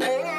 Hey.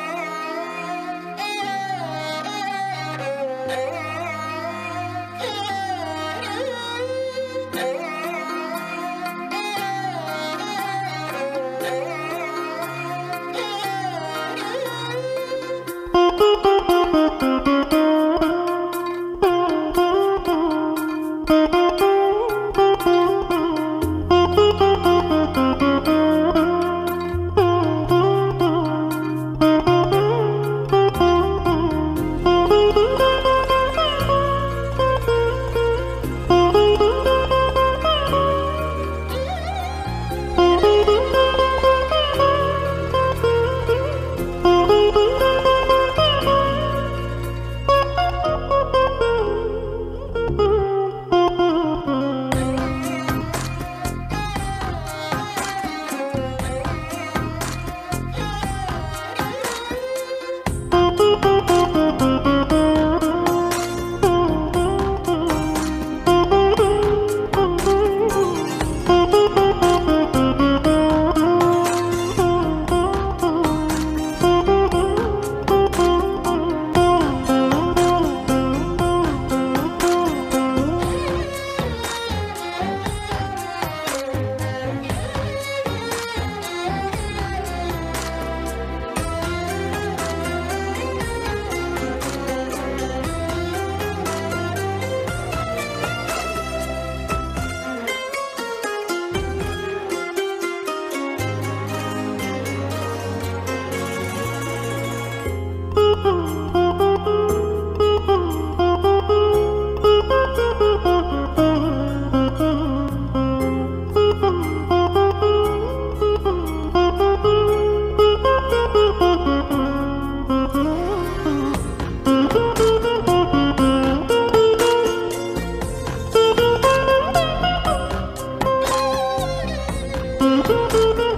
Thank you.